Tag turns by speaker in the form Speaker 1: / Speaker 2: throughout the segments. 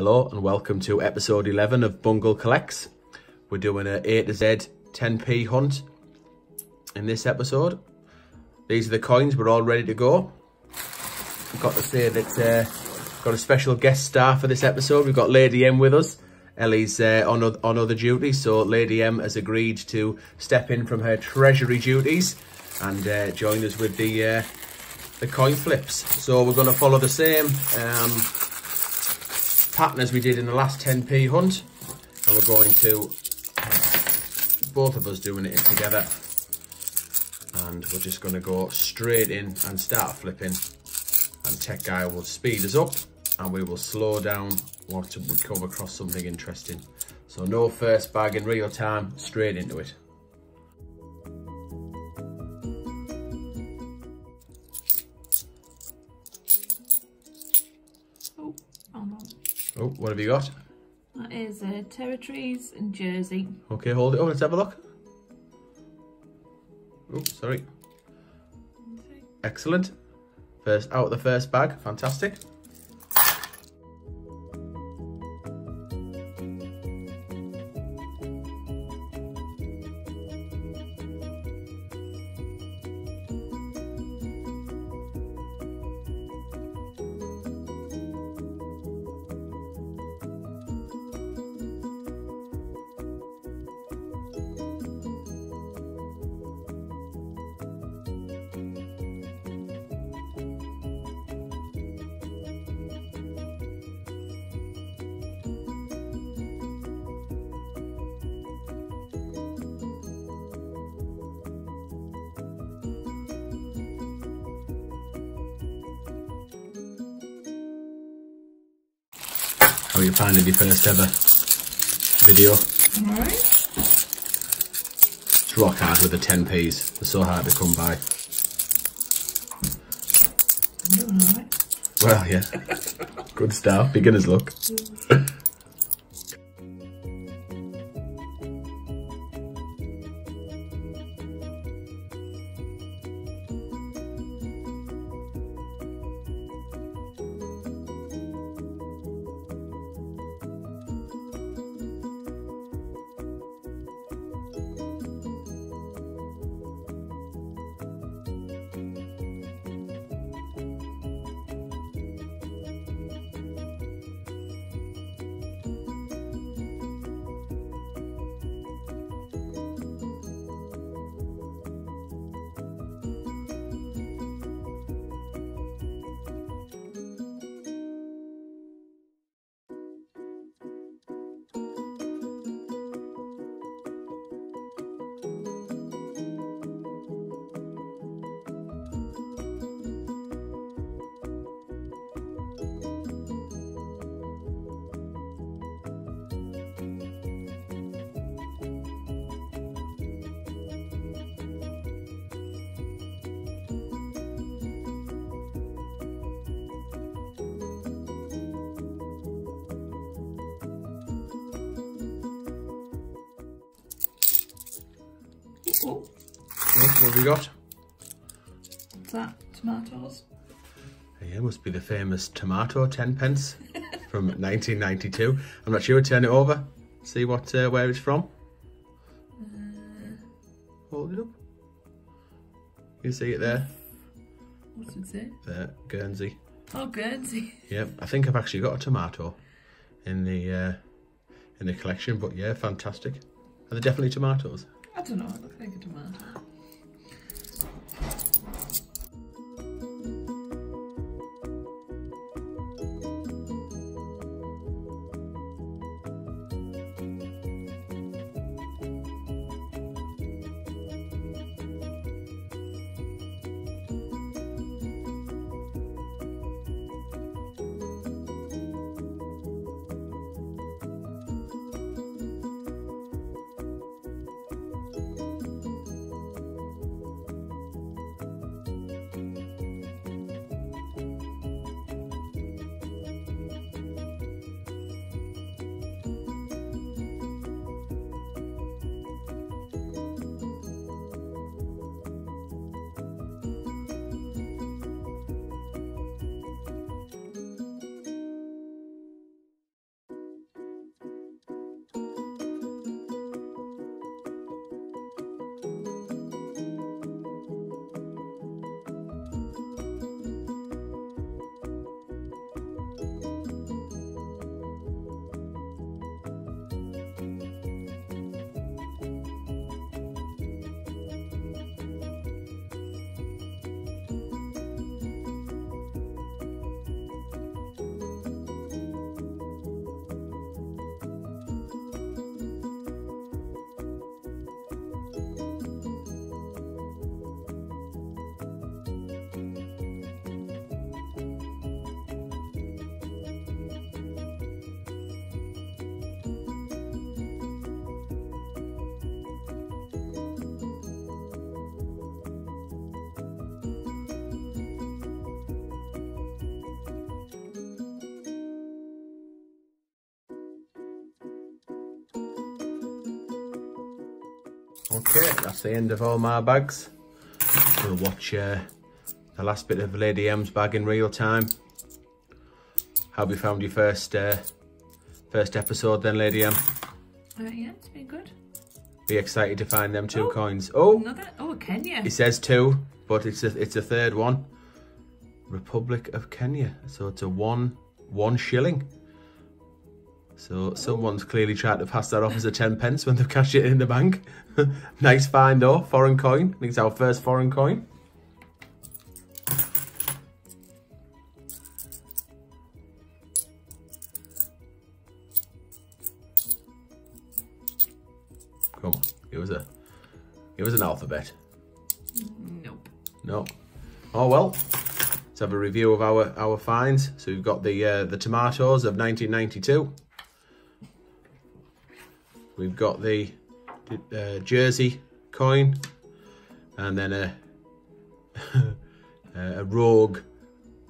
Speaker 1: Hello and welcome to episode 11 of Bungle Collects. We're doing a A to Z 10p hunt in this episode. These are the coins, we're all ready to go. I've got to say that uh, got a special guest star for this episode. We've got Lady M with us. Ellie's uh, on, on other duties, so Lady M has agreed to step in from her treasury duties and uh, join us with the uh, the coin flips. So we're going to follow the same um, pattern as we did in the last 10p hunt. And we're going to, both of us doing it together. And we're just going to go straight in and start flipping. And Tech Guy will speed us up and we will slow down once we come across something interesting. So no first bag in real time, straight into it.
Speaker 2: Oh. Oh,
Speaker 1: what have you got?
Speaker 2: That is uh, Territories and Jersey.
Speaker 1: Okay, hold it. Oh, let's have a look. Oh, sorry. Excellent. First out of the first bag. Fantastic. How are you finding your first ever video?
Speaker 2: Alright.
Speaker 1: It's rock hard with the 10p's. They're so hard to come by. Well, yeah. Good start. Beginner's luck.
Speaker 2: Oh,
Speaker 1: What have we got?
Speaker 2: what's that? Tomatoes?
Speaker 1: Yeah, must be the famous tomato 10 pence from 1992. I'm not sure. Turn it over. See what uh, where it's from. Hold it up. You see it there?
Speaker 2: What's it say?
Speaker 1: There, Guernsey.
Speaker 2: Oh, Guernsey.
Speaker 1: Yep, I think I've actually got a tomato in the uh, in the collection. But yeah, fantastic. Are they definitely tomatoes?
Speaker 2: I don't know, it looks like a tomato.
Speaker 1: Okay, that's the end of all my bags. We'll watch uh, the last bit of Lady M's bag in real time. How have you found your first uh, first episode then, Lady M?
Speaker 2: Uh, yeah, it's been good.
Speaker 1: Be excited to find them two
Speaker 2: Oh.
Speaker 1: coins. Oh,
Speaker 2: Another. Oh, Kenya.
Speaker 1: it says two, but it's a, it's a third one. Republic of Kenya. So it's a one one shilling. So someone's clearly tried to pass that off as a 10 pence when they've cashed it in the bank. nice find though, foreign coin. I think it's our first foreign coin. Come on, it was a, it was an alphabet.
Speaker 2: Nope.
Speaker 1: No. Oh well. Let's have a review of our our finds. So we've got the uh, the tomatoes of 1992. We've got the uh, Jersey coin, and then a a rogue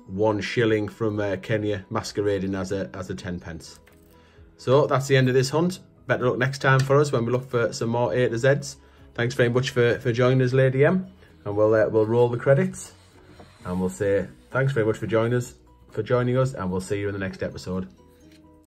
Speaker 1: one shilling from uh, Kenya masquerading as a as a ten pence. So that's the end of this hunt. Better luck next time for us when we look for some more A to Zs. Thanks very much for, for joining us, Lady M. And we'll uh, we'll roll the credits. And we'll say thanks very much for joining us for joining us and we'll see you in the next episode.